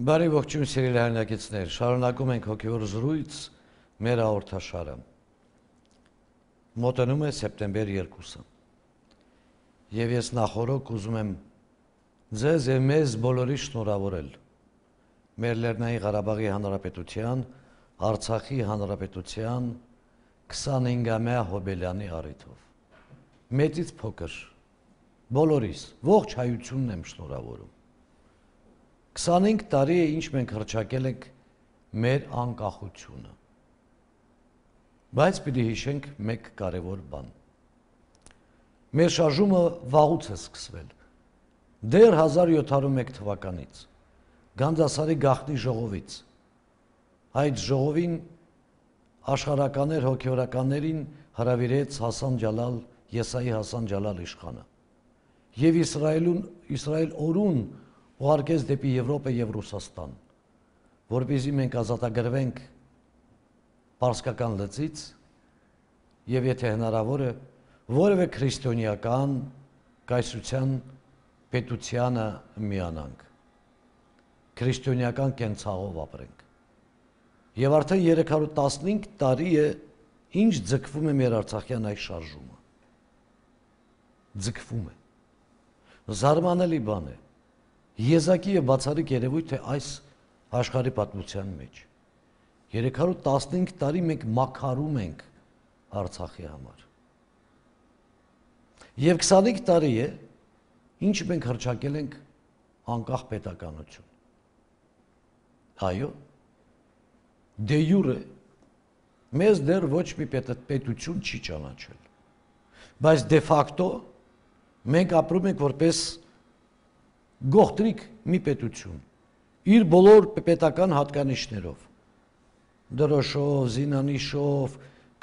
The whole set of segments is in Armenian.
Բարի ողջույն սիրելի հայրենակիցներ, շարունակում ենք հոգևոր զրույց մեր հաղորդաշարը։ Մոտենում է սեպտեմբեր 2-ը։ Եվ ես նախորոք ուզում եմ ձեզ եւ մեզ բոլորի շնորհավորել մեր Լեռնային Ղարաբաղի Հանրապետության, Արցախի Հանրապետության 25-ամյա հոբելյանի առիթով։ Մեծից փոքր բոլորիս ողջ հայությունն եմ շնորհավորում 25 տարի է ինչ մենք հրճակել ենք մեր անկախությունը։ Բայց պիտի հիշենք մեկ կարևոր բան։ Մեր շարժումը վաղուց է սկսվել։ Դեռ 1701 թվականից Գանձասարի գախնի ժողովից։ Այդ ժողովին աշխարականներ հոգեորականներին հրավիրեց Հասան Ջալալ, Եսայի Հասան Ջալալ իշխանը։ Եվ Իսրայելուն Իսրայել օրուն ուղարկեց դեպի Եվրոպա եւ Ռուսաստան, որպեսզի մենք ազատագրվենք պարսկական լծից եւ եթե հնարավոր է որևէ քրիստոնեական կայսրության պետությանը միանանք քրիստոնեական կենցաղով ապրենք եւ արդեն 315 տարի է ինչ ձգվում է մեր արցախյան այս շարժումը ձգվում է զարմանալի բան է Եզակի եւ բացառիկ երևույթ է այս աշխարհի պատմության մեջ։ 315 տարի մենք մակարում ենք Արցախի համար։ Եվ 25 տարի է ինչ մենք հրճակել ենք անկախ պետականություն։ Այո։ Դե յուրե մեզ դեռ ոչ մի պետություն չի ճանաչել։ Բայց դե ֆակտո մենք ապրում ենք որպես գողտրիկ մի պետություն իր բոլոր պետական հատկանիշներով դրոշով, զինանիշով,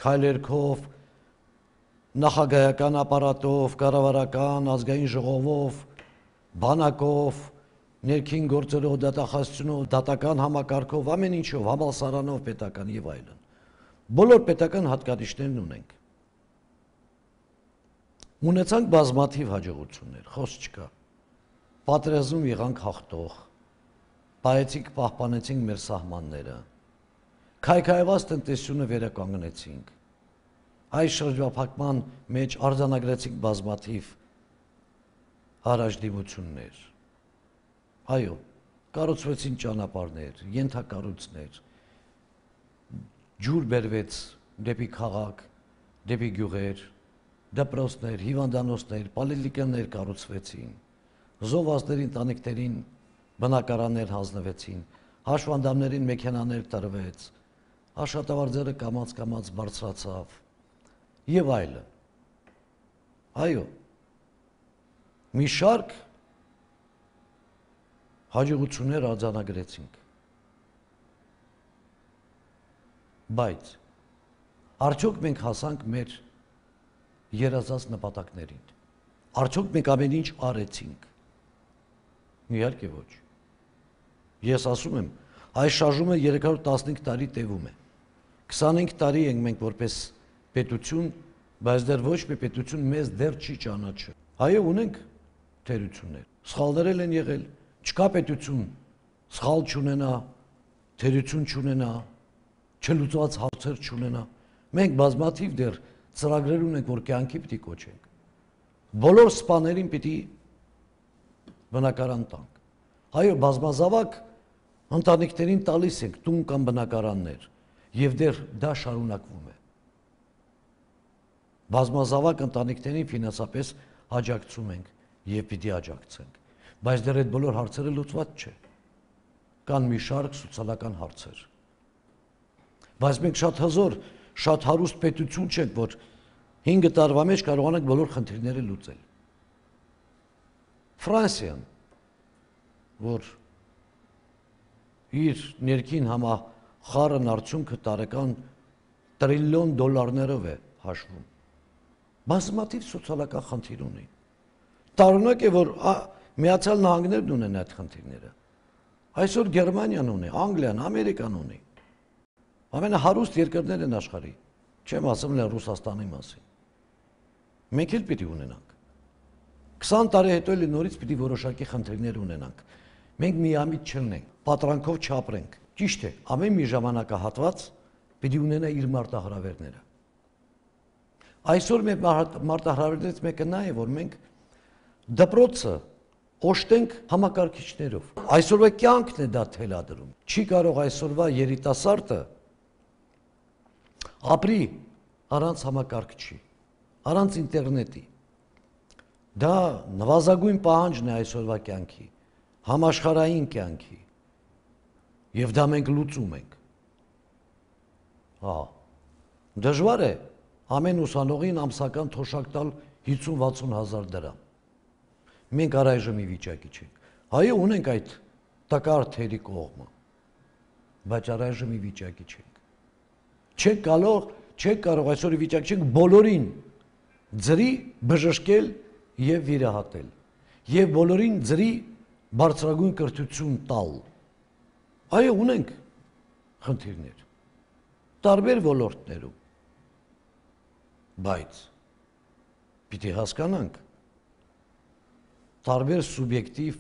քայլերքով, նախագահական ապարատով, կառավարական, ազգային ժողովով, բանակով, ներքին գործերով, դատախազությունով, դատական համակարգով, ամեն ինչով, համալսարանով պետական եւ այլն։ Բոլոր պետական հատկանիշներն ունենք։ Ունեցանք բազմաթիվ հաջողություններ, խոս չկա պատերազմ եղանք հաղթող, պայեցինք պահպանեցինք մեր սահմանները, քայքայված տնտեսությունը վերականգնեցինք, այս շրջափակման մեջ արձանագրեցինք բազմաթիվ առաջդիմություններ, այո, կառուցվեցին ճանապարհներ, ենթակառույցներ, ջուր բերվեց դեպի քաղաք, դեպի գյուղեր, դպրոցներ, հիվանդանոցներ, պալիլիկներ կառուցվեցին զոհվածների ընտանիքներին բնակարաններ հանձնվեցին, հաշվանդամներին մեքենաներ տրվեց, աշխատավարձերը կամած-կամած բարձրացավ եւ այլն։ Այո։ Մի շարք հաջողություններ արձանագրեցինք։ Բայց արդյոք մենք հասանք մեր երազած նպատակներին։ Արդյոք մենք ամեն ինչ արեցինք։ Իհարկե ոչ։ Ես ասում եմ, այս շարժումը 315 տարի տևում է։ 25 տարի ենք մենք որպես պետություն, բայց դեռ ոչ մի պետություն մեզ դեռ չի ճանաչել։ Այո, ունենք թերություններ։ Սխալներ են եղել, չկա պետություն սխալ չունենա, թերություն չունենա, չլուծված հարցեր չունենա։ Մենք բազմաթիվ դեռ ծրագրեր ունենք, որ կյանքի պիտի կոչենք։ Բոլոր սպաներին պիտի բնակարան տանք։ Այո, բազմազավակ ընտանիքներին տալիս ենք տուն կամ բնակարաններ եւ դեռ դա շարունակվում է։ Բազմազավակ ընտանիքներին ֆինանսապես աջակցում ենք եւ պիտի աջակցենք։ Բայց դեռ այդ բոլոր հարցերը լուծված չէ։ Կան մի շարք սոցիալական հարցեր։ Բայց մենք շատ հզոր, շատ հարուստ պետություն չենք, որ 5 տարվա մեջ կարողանանք բոլոր խնդիրները լուծել։ Ֆրանսիան, որ իր ներքին համախառն արդյունքը տարեկան տրիլիոն դոլարներով է հաշվում։ Բազմաթիվ սոցիալական խնդիր ունի։ Տարօրինակ է, որ Միացյալ Նահանգներն ունեն այդ խնդիրները։ Այսօր Գերմանիան ունի, Անգլիան, Ամերիկան ունի։ Ամենահարուստ երկրներն են աշխարհի։ Չեմ ասում լեն Ռուսաստանի մասին։ Մենք էլ պիտի ունենանք։ 20 տարի հետո էլի նորից պիտի որոշակի խնդիրներ ունենանք։ Մենք միամիտ չլնենք, պատրանքով չապրենք։ Ճիշտ է, ամեն մի ժամանակահատված պիտի ունենա իր մարտահրավերները։ Այսօր մեր մարտահրավերներից մեկը նա է, որ մենք դպրոցը օշտենք համակարգիչներով։ Այսօրվա կյանքն է դա թելադրում։ Չի կարող այսօրվա երիտասարդը ապրի առանց համակարգչի, առանց ինտերնետի։ Դա նվազագույն պահանջն է այսօրվա կյանքի, համաշխարային կյանքի։ Եվ դա մենք լուծում ենք։ Հա։ Դժվար է ամեն ուսանողին ամսական թոշակ տալ 50-60 հազար դրամ։ Մենք առայժմ ի վիճակի չենք։ Հայը ունենք այդ տկար թերի կողմը, բայց առայժմ ի վիճակի չենք։ Չեք կարող, չեք կարող այսօր ի վիճակ չենք բոլորին ձրի բժշկել եւ վիրահատել եւ բոլորին ձրի բարձրագույն կրթություն տալ։ Այո, ունենք խնդիրներ տարբեր ոլորտներում։ Բայց պիտի հասկանանք տարբեր սուբյեկտիվ,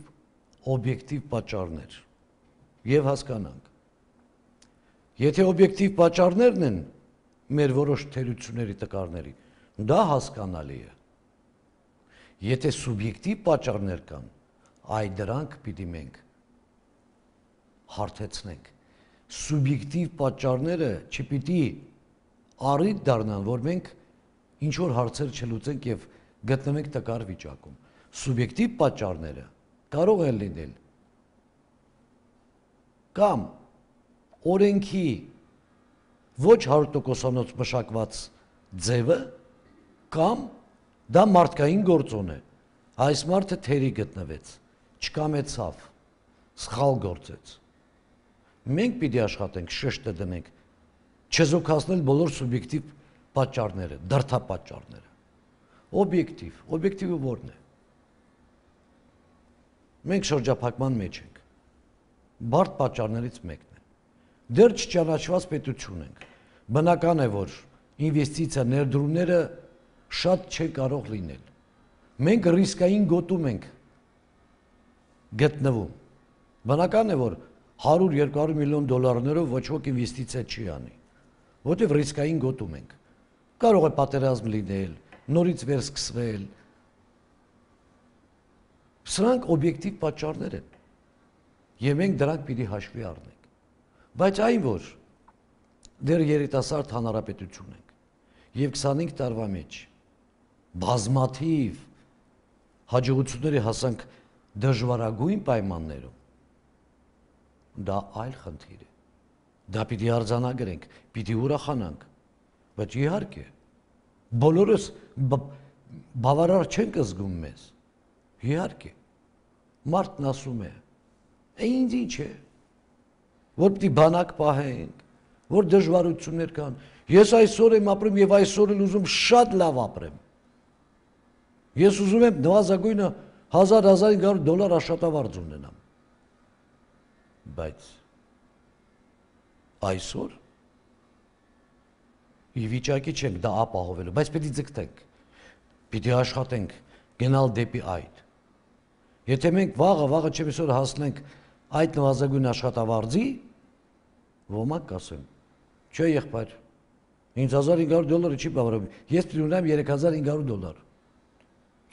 օբյեկտիվ պատճառներ եւ հասկանանք։ Եթե օբյեկտիվ պատճառներն են մեր որոշ թերությունների տկարների, դա հասկանալի է։ Եթե սուբյեկտիվ պատճառներ կան, այ դրանք պիտի մենք հարթեցնենք սուբյեկտիվ պատճառները չպիտի առիթ դառնան, որ մենք ինչ որ հարցեր չլուծենք եւ գտնվենք տկար վիճակում։ Սուբյեկտիվ պատճառները կարող են լինել կամ օրենքի ոչ 100%-անոց մշակված ձևը կամ դա մարդկային գործոն է։ Այս մարդը թերի գտնվեց, չկամեցավ, սխալ գործեց մենք պիտի աշխատենք, շեշտը դնենք, չզոքացնել բոլոր սուբյեկտիվ պատճառները, դրթապատճառները։ Օբյեկտիվ, օբյեկտիվը ո՞րն է։ Մենք շրջափակման մեջ ենք։ Բարդ պատճառներից մեկն է։ Դեռ չճանաչված պետություն ենք։ Բնական է, որ ինվեստիցիա ներդրումները շատ չեն կարող լինել։ Մենք ռիսկային գոտում ենք գտնվում։ Բնական է, որ 100-200 միլիոն դոլարներով ոչ ոք ինվեստիցիա չի անի, որտեղ ռիսկային գոտում ենք։ Կարող է պատերազմ լինել, նորից վերսկսվել։ Սրանք օբյեկտիվ պատճառներ են։ Եվ մենք դրանք պիտի հաշվի առնենք։ Բայց այն որ դեռ երիտասարդ հանրապետություն ենք եւ 25 տարվա մեջ բազմաթիվ հաջողությունների հասանք դժվարագույն պայմաններում դա այլ խնդիր է։ Դա պիտի արձանագրենք, պիտի ուրախանանք։ Բայց իհարկե բոլորս բավարար չենք զգում մեզ։ Իհարկե մարդն ասում է. «Է ինձ ինչ է, որ պիտի բանակ պահենք, որ դժվարություններ կան։ Ես այսօր եմ ապրում եւ այսօր էլ ուզում շատ լավ ապրեմ։ Ես ուզում եմ նվազագույնը 1000-1500 դոլար աշխատավարձ ունենամ բայց այսօր ի վիճակի չենք դա ապահովելու, բայց պետք է ձգտենք։ Պիտի աշխատենք գնալ դեպի այդ։ Եթե մենք վաղը, վաղը չեմ այսօր հասնենք այդ նվազագույն աշխատավարձի, ոմանք կասեն, չէ եղբայր, 5500 դոլարը չի բավարարում։ Ես պիտի ունեմ 3500 դոլար։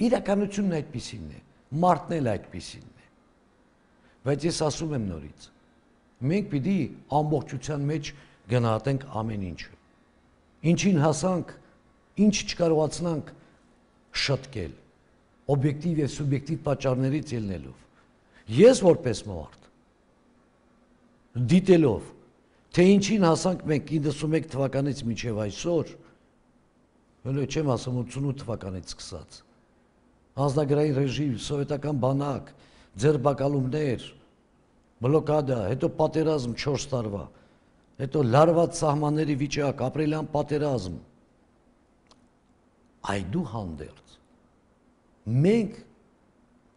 Իրականությունն այդպեսին է, մարդն էլ այդպեսին է։ Բայց ես ասում եմ նորից, մենք պիտի ամբողջության մեջ գնահատենք ամեն ինչը։ Ինչին հասանք, ինչ չկարողացնանք շտկել օբյեկտիվ եւ սուբյեկտիվ պատճառներից ելնելով։ Ես որպես մարդ դիտելով թե ինչին հասանք մենք 91 թվականից մինչև այսօր, հələ չեմ ասում 88 թվականից սկսած։ Անձնագրային ռեժիմ, սովետական բանակ, ձերբակալումներ, բլոկադա, հետո պատերազմ 4 տարվա, հետո լարված սահմանների վիճակ, ապրիլյան պատերազմ։ Այդու հանդերձ մենք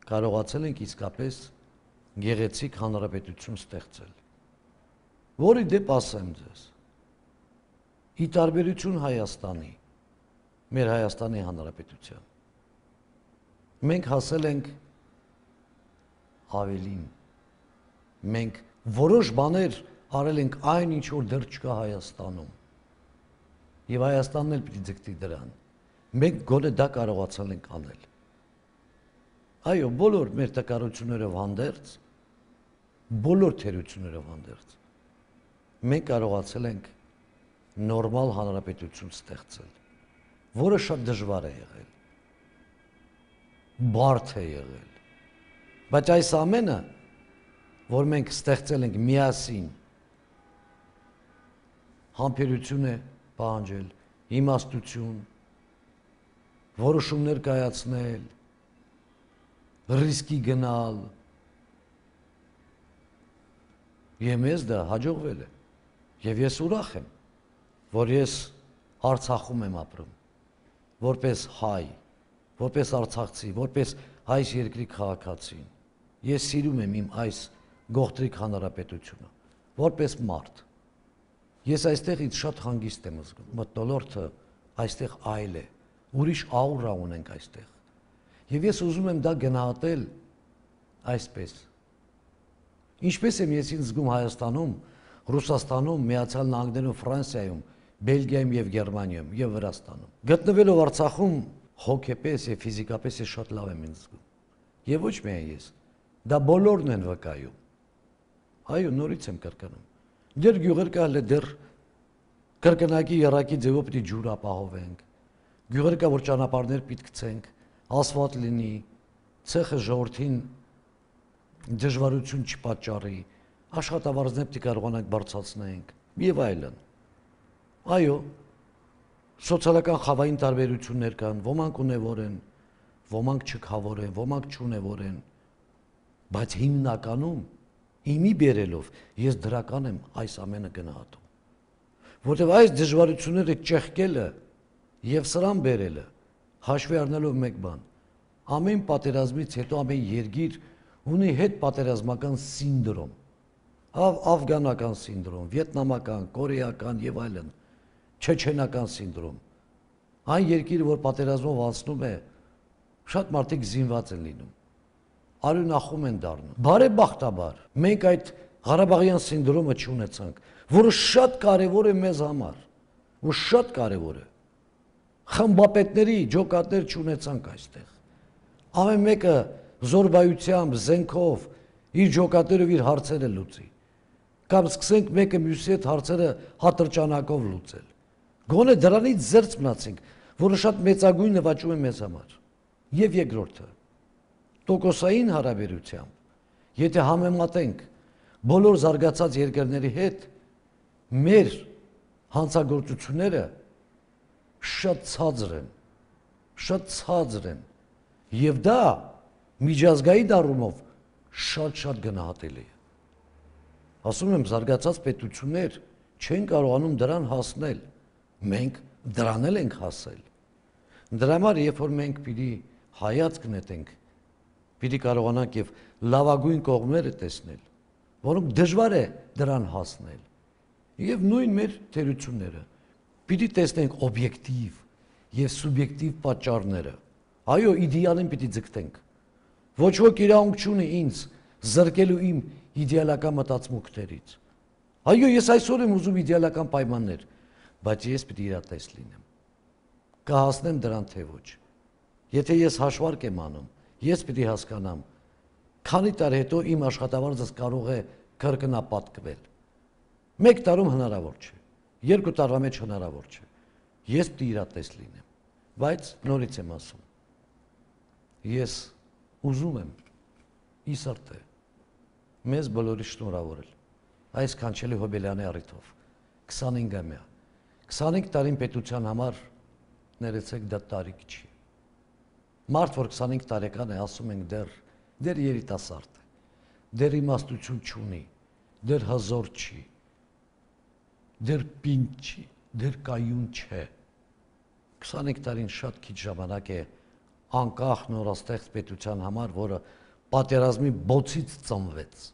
կարողացել ենք իսկապես գեղեցիկ հանրապետություն ստեղծել։ Որի դեպ ասեմ ձեզ։ Ի տարբերություն Հայաստանի, մեր Հայաստանի հանրապետության։ Մենք հասել ենք ավելին Մենք որոշ բաներ արել ենք այն ինչ որ դեռ չկա Հայաստանում։ Եվ Հայաստանն էլ պիտի ձգտի դրան։ Մենք գոնե դա կարողացել ենք անել։ Այո, բոլոր մեր տկարություններով հանդերձ, բոլոր թերություններով հանդերձ մենք կարողացել ենք նորմալ հանրապետություն ստեղծել, որը շատ դժվար է եղել։ Բարդ է եղել։ Բայց այս ամենը, որ մենք ստեղծել ենք միասին, համբերություն է պահանջել, իմաստություն, որոշումներ կայացնել, ռիսկի գնալ։ Եվ մեզ դա հաջողվել է։ Եվ ես ուրախ եմ, որ ես Արցախում եմ ապրում, որպես հայ, որպես արցախցի, որպես այս երկրի քաղաքացի։ Ես սիրում եմ իմ այս գողտրիկ հանրապետությունը, որպես մարդ։ Ես այստեղ ինձ շատ հանգիստ եմ զգում։ Մտնոլորտը այստեղ այլ է։ Ուրիշ աուրա ունենք այստեղ։ Եվ ես ուզում եմ դա գնահատել այսպես։ Ինչպես եմ ես ինձ զգում Հայաստանում, Ռուսաստանում, Միացյալ Նահանգներում, Ֆրանսիայում, Բելգիայում եւ Գերմանիայում եւ Վրաստանում։ Գտնվելով Արցախում հոգեպես եւ ֆիզիկապես ես շատ լավ եմ ինձ զգում։ Եվ ոչ միայն ես, դա բոլորն են վկայում։ Այո, նորից եմ կրկնում։ Դեր գյուղեր կա հələ դեռ կրկնակի երակի ձևով պիտի ջուր ապահովենք։ Գյուղեր կա որ ճանապարհներ պիտի գցենք, ասֆալտ լինի, ցեխը ժողովրդին դժվարություն չպատճառի, աշխատավարձներ պիտի կարողանանք բարձրացնենք եւ այլն։ Այո, սոցիալական խավային տարբերություններ կան, ոմանք ունևոր են, ոմանք չքավոր են, ոմանք չունևոր են, բայց հիմնականում իմի բերելով ես դրական եմ այս ամենը գնահատում։ Որտեւ այս դժվարությունները ճեղքելը եւ սրան բերելը հաշվի առնելով մեկ բան, ամեն պատերազմից հետո ամեն երկիր ունի հետ պատերազմական սինդրոմ։ Ավ աֆգանական սինդրոմ, վիետնամական, կորեական եւ այլն, չեչենական սինդրոմ։ Այն երկիրը, որ պատերազմով անցնում է, շատ մարդիկ զինված են լինում։ Արյունախում են դառնում։ Բարեբախտաբար մենք այդ Ղարաբաղյան սինդրոմը չունեցանք, որը շատ կարևոր է մեզ համար, ու շատ կարևոր է խմբապետների ջոկատներ չունեցանք այստեղ։ Ամեն մեկը զորբայությամբ, զենքով իր ջոկատերով իր հարցերը լուծի։ Կամ սկսենք մեկը մյուսի հետ հարցերը հատրճանակով լուծել։ Գոնե դրանից զերծ մնացինք, որը շատ մեծագույն նվաճում է մեզ համար։ Եվ երկրորդը տոկոսային հարաբերությամբ, եթե համեմատենք բոլոր զարգացած երկրների հետ, մեր հանցագործությունները շատ ցածր են շատ ցածր են եւ դա միջազգային դառումով շատ-շատ գնահատելի է ասում եմ զարգացած պետություններ չեն կարողանում դրան հասնել մենք դրան էլ ենք հասել դրա համար երբ որ մենք պիտի հայացք նետենք պիտի կարողանանք եւ լավագույն կողմերը տեսնել որոնք դժվար է դրան հասնել եւ նույն մեր թերությունները Պիտի տեսնենք օբյեկտիվ եւ սուբյեկտիվ պատճառները։ Այո, իդեալին պիտի ձգտենք։ Ոչ ոք իրավունք չունի ինձ զրկելու իմ իդեալական մտածմունքներից։ Այո, ես այսօր եմ ուզում իդեալական պայմաններ, բայց ես պիտի իրատես լինեմ։ Կհասնեմ դրան թե ոչ։ Եթե ես հաշվարկ եմ անում, ես պիտի հասկանամ, քանի տարի հետո իմ աշխատավարձս կարող է կրկնապատկվել։ Մեկ տարում հնարավոր չէ երկու տարվա մեջ հնարավոր չէ։ Ես պիտի իրատես լինեմ, բայց նորից եմ ասում։ Ես ուզում եմ իսարտե մեզ բոլորի շնորհավորել այս կանչելի հոբելյանի առիթով 25-ամյա 25 տարին պետության համար ներեցեք դա տարիք չի մարդ որ 25 տարեկան է ասում ենք դեռ դեռ երիտասարդ է դեռ իմաստություն չունի դեռ հզոր չի դեռ պինդ չի, դեռ կայուն չէ։ 25 տարին շատ քիչ ժամանակ է անկախ նորաստեղծ պետության համար, որը պատերազմի բոցից ծնվեց։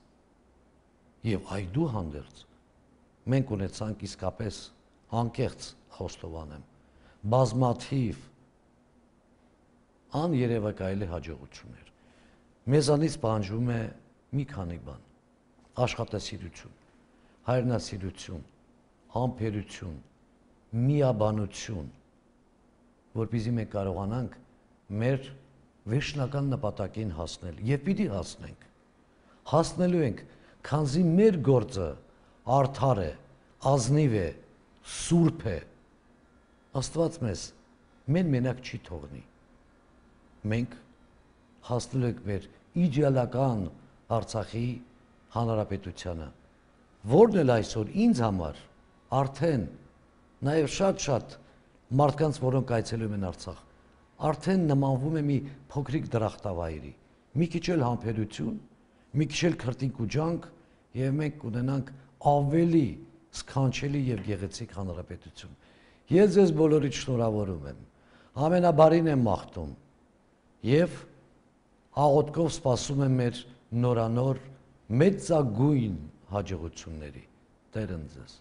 Եվ այդու հանդերձ մենք ունեցանք իսկապես անկեղծ խոստովանեմ բազմաթիվ աներևակայելի հաջողություններ։ Մեզանից պահանջվում է մի քանի բան։ աշխատասիրություն, հայրենասիրություն, համբերություն, միաբանություն, որպեսզի մենք կարողանանք մեր վերջնական նպատակին հասնել եւ պիտի հասնենք։ Հասնելու ենք, քանզի մեր գործը արդար է, ազնիվ է, սուրբ է։ Աստված մեզ մեն մենակ չի թողնի։ Մենք հասնելու ենք մեր իդեալական Արցախի հանրապետությանը, որն էլ այսօր ինձ համար արդեն նաև շատ-շատ մարդկանց, որոնք այցելում են Արցախ, արդեն նմանվում է մի փոքրիկ դրախտավայրի։ Մի քիչ էլ համբերություն, մի քիչ էլ քրտինք ու ջանք եւ մենք կունենանք ավելի սքանչելի եւ գեղեցիկ հանրապետություն։ Ես ձեզ բոլորիդ շնորհավորում եմ։ Ամենաբարին եմ մաղթում եւ աղոթքով սպասում եմ մեր նորանոր մեծագույն հաջողությունների։ Տեր ընձես